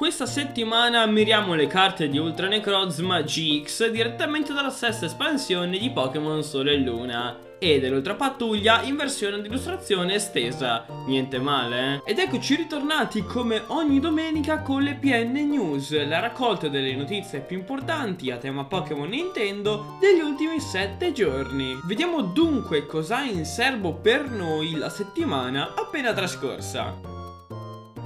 Questa settimana miriamo le carte di Ultra Necrozma GX direttamente dalla sesta espansione di Pokémon Sole e Luna e dell'Ultra Pattuglia in versione di illustrazione estesa. Niente male, eh? Ed eccoci ritornati come ogni domenica con le PN News, la raccolta delle notizie più importanti a tema Pokémon Nintendo degli ultimi 7 giorni. Vediamo dunque cosa ha in serbo per noi la settimana appena trascorsa.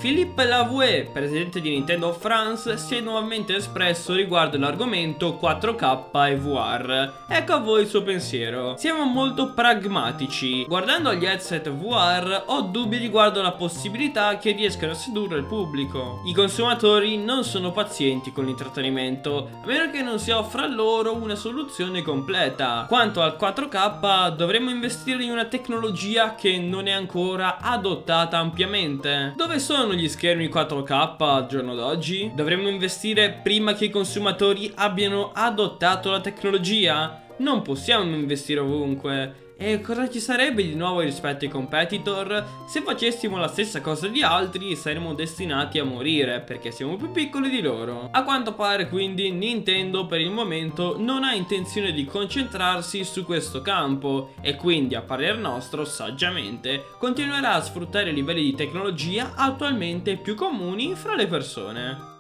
Philippe Lavoué, presidente di Nintendo France, si è nuovamente espresso riguardo l'argomento 4K e VR. Ecco a voi il suo pensiero. Siamo molto pragmatici. Guardando gli headset VR ho dubbi riguardo alla possibilità che riescano a sedurre il pubblico. I consumatori non sono pazienti con l'intrattenimento, a meno che non si offra loro una soluzione completa. Quanto al 4K dovremmo investire in una tecnologia che non è ancora adottata ampiamente. Dove sono sono gli schermi 4K al giorno d'oggi? Dovremmo investire prima che i consumatori abbiano adottato la tecnologia? Non possiamo investire ovunque. E cosa ci sarebbe di nuovo rispetto ai competitor? Se facessimo la stessa cosa di altri saremmo destinati a morire perché siamo più piccoli di loro. A quanto pare quindi Nintendo per il momento non ha intenzione di concentrarsi su questo campo e quindi a parer nostro saggiamente continuerà a sfruttare livelli di tecnologia attualmente più comuni fra le persone.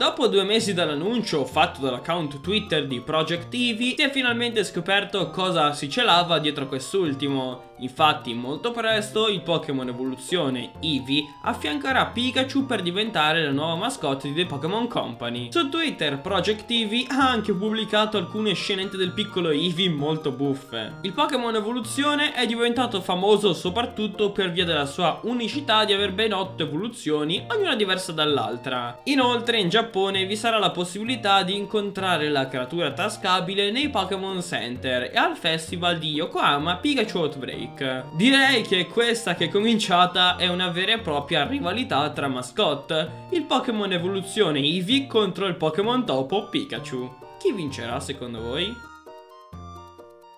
Dopo due mesi dall'annuncio fatto dall'account Twitter di Project Eevee, si è finalmente scoperto cosa si celava dietro quest'ultimo. Infatti molto presto il Pokémon Evoluzione Eevee affiancherà Pikachu per diventare la nuova mascotte di The Pokémon Company. Su Twitter Project Eevee ha anche pubblicato alcune scenette del piccolo Eevee molto buffe. Il Pokémon Evoluzione è diventato famoso soprattutto per via della sua unicità di aver ben 8 evoluzioni, ognuna diversa dall'altra. Inoltre in Giappone vi sarà la possibilità di incontrare la creatura tascabile nei Pokémon Center e al festival di Yokohama Pikachu Outbreak. Week. Direi che questa che è cominciata è una vera e propria rivalità tra mascotte, il Pokémon evoluzione Eevee contro il Pokémon topo Pikachu. Chi vincerà secondo voi?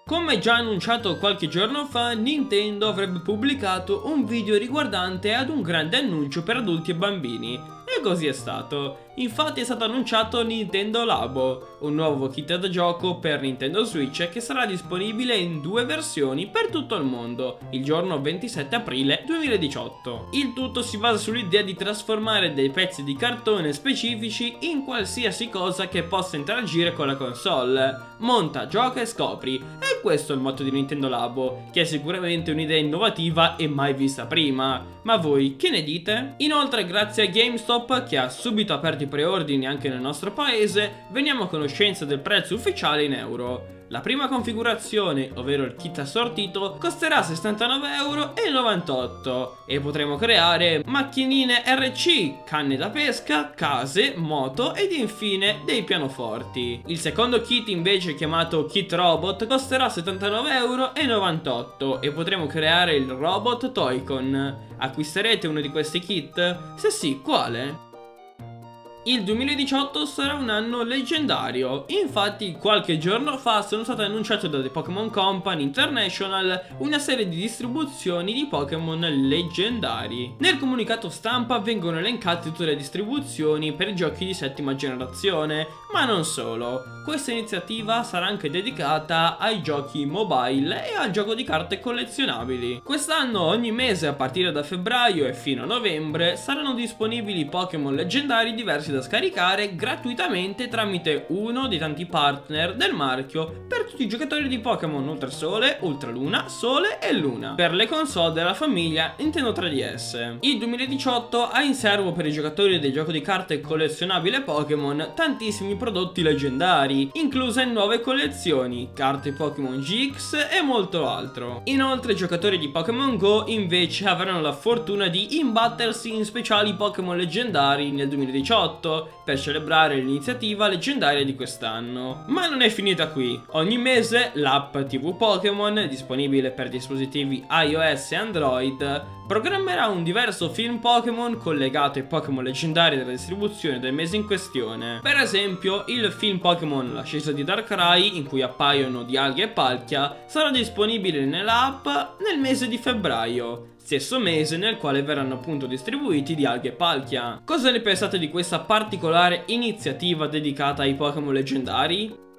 Come già annunciato qualche giorno fa, Nintendo avrebbe pubblicato un video riguardante ad un grande annuncio per adulti e bambini, e così è stato. Infatti è stato annunciato Nintendo Labo, un nuovo kit da gioco per Nintendo Switch che sarà disponibile in due versioni per tutto il mondo, il giorno 27 aprile 2018. Il tutto si basa sull'idea di trasformare dei pezzi di cartone specifici in qualsiasi cosa che possa interagire con la console. Monta, gioca e scopri. E questo è il motto di Nintendo Labo, che è sicuramente un'idea innovativa e mai vista prima. Ma voi che ne dite? Inoltre grazie a GameStop che ha subito aperto i preordini anche nel nostro paese, veniamo a conoscenza del prezzo ufficiale in euro. La prima configurazione, ovvero il kit assortito, costerà 69,98€ e potremo creare macchinine RC, canne da pesca, case, moto ed infine dei pianoforti. Il secondo kit invece chiamato kit robot costerà 79,98€ e potremo creare il robot Toycon. Acquisterete uno di questi kit? Se sì, quale? Il 2018 sarà un anno leggendario, infatti qualche giorno fa sono state annunciate da The Pokémon Company International una serie di distribuzioni di Pokémon leggendari. Nel comunicato stampa vengono elencate tutte le distribuzioni per giochi di settima generazione, ma non solo. Questa iniziativa sarà anche dedicata ai giochi mobile e al gioco di carte collezionabili. Quest'anno ogni mese a partire da febbraio e fino a novembre saranno disponibili Pokémon leggendari diversi da scaricare gratuitamente tramite uno dei tanti partner del marchio per tutti i giocatori di Pokémon Ultrasole, Ultraluna, Sole e Luna per le console della famiglia Nintendo 3DS. Il 2018 ha in serbo per i giocatori del gioco di carte collezionabile Pokémon tantissimi prodotti leggendari, incluse nuove collezioni, carte Pokémon GX e molto altro. Inoltre i giocatori di Pokémon Go invece avranno la fortuna di imbattersi in speciali Pokémon leggendari nel 2018 2018 per celebrare l'iniziativa leggendaria di quest'anno. Ma non è finita qui. Ogni mese l'app TV Pokémon, disponibile per dispositivi iOS e Android, programmerà un diverso film Pokémon collegato ai Pokémon leggendari della distribuzione del mese in questione. Per esempio, il film Pokémon L'ascesa di Darkrai, in cui appaiono Dialga e Palkia, sarà disponibile nell'app nel mese di febbraio. Stesso mese nel quale verranno appunto distribuiti Dialga e Palkia. Cosa ne pensate di questa particolare iniziativa dedicata ai Pokémon leggendari?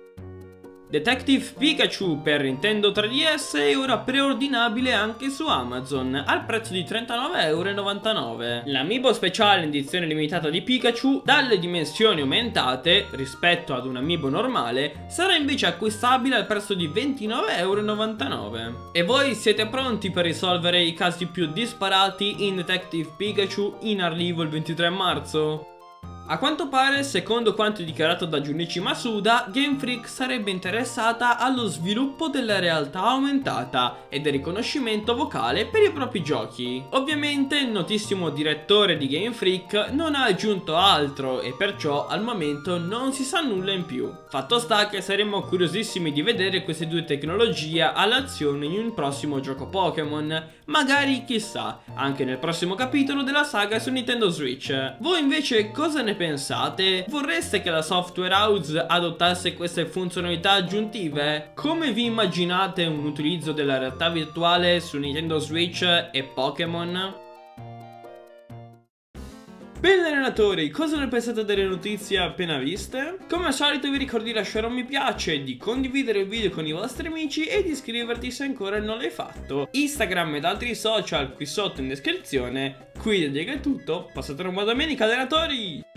Detective Pikachu per Nintendo 3DS è ora preordinabile anche su Amazon al prezzo di 39,99€. L'amiibo speciale in edizione limitata di Pikachu dalle dimensioni aumentate rispetto ad un amiibo normale sarà invece acquistabile al prezzo di 29,99€. E voi siete pronti per risolvere i casi più disparati in Detective Pikachu in arrivo il 23 marzo? A quanto pare, secondo quanto dichiarato da Junichi Masuda, Game Freak sarebbe interessata allo sviluppo della realtà aumentata e del riconoscimento vocale per i propri giochi. Ovviamente il notissimo direttore di Game Freak non ha aggiunto altro e perciò al momento non si sa nulla in più. Fatto sta che saremmo curiosissimi di vedere queste due tecnologie all'azione in un prossimo gioco Pokémon, magari chissà, anche nel prossimo capitolo della saga su Nintendo Switch. Voi invece cosa ne pensate? Vorreste che la software house adottasse queste funzionalità aggiuntive? Come vi immaginate un utilizzo della realtà virtuale su Nintendo Switch e Pokémon? Bene allenatori, cosa ne pensate delle notizie appena viste? Come al solito vi ricordo di lasciare un mi piace, di condividere il video con i vostri amici e di iscriverti se ancora non l'hai fatto. Instagram ed altri social qui sotto in descrizione. Qui da Diego è tutto, passate una buona domenica allenatori!